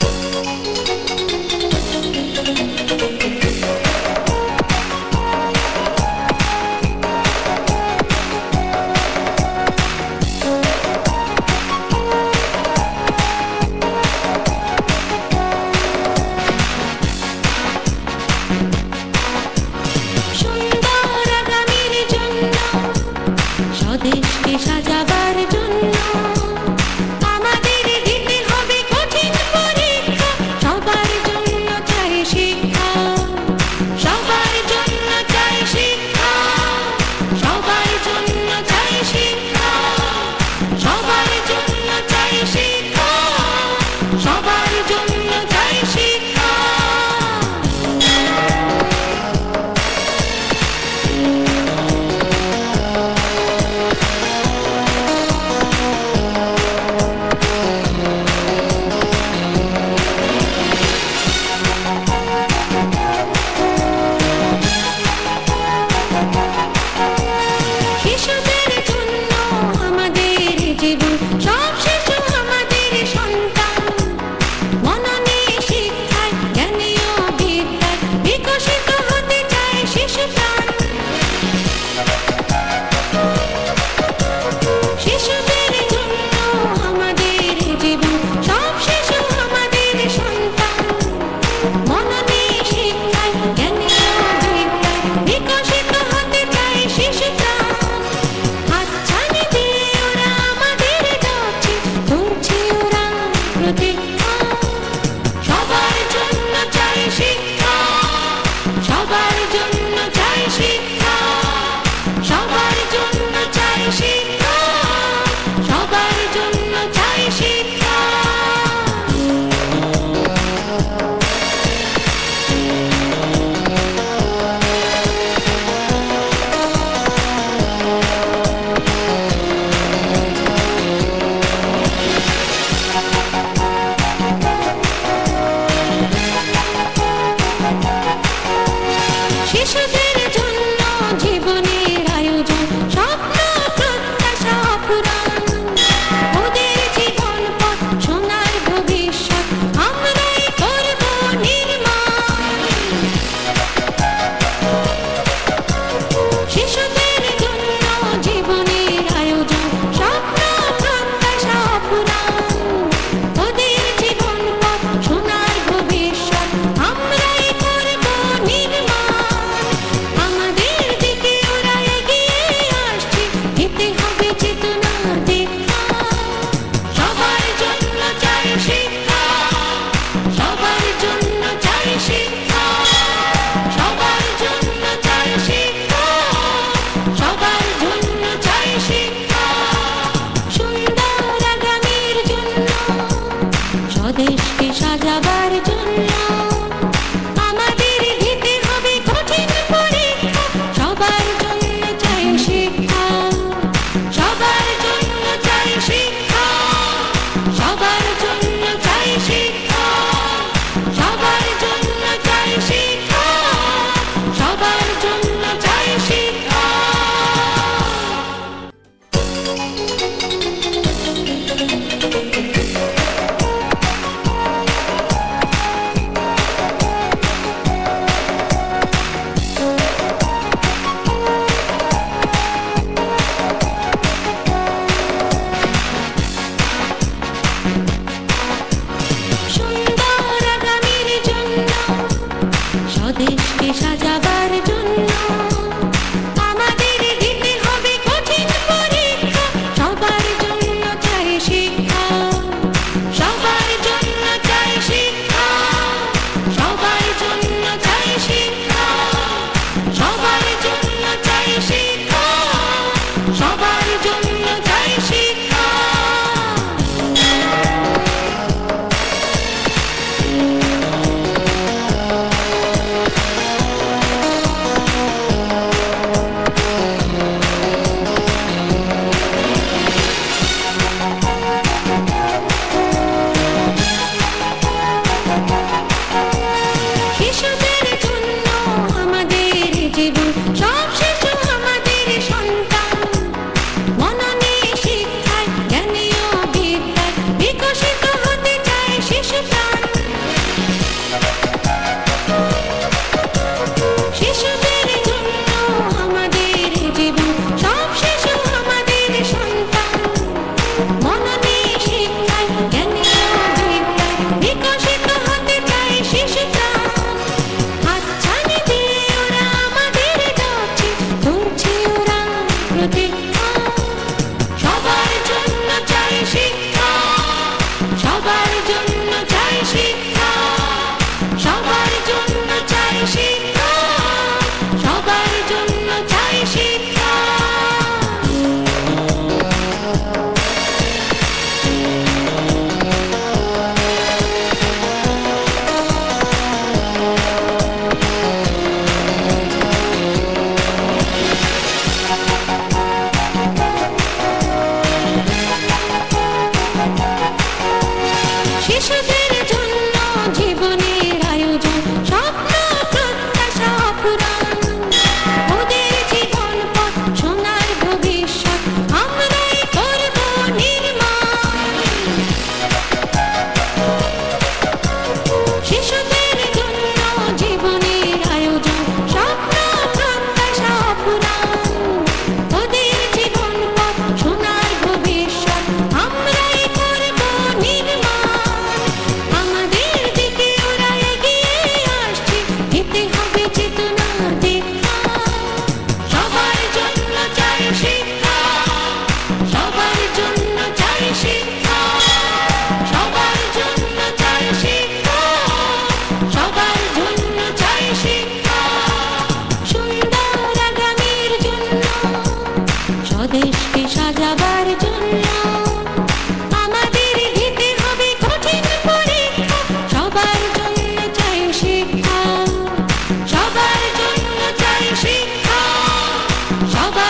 MUZIEK সবার সবাই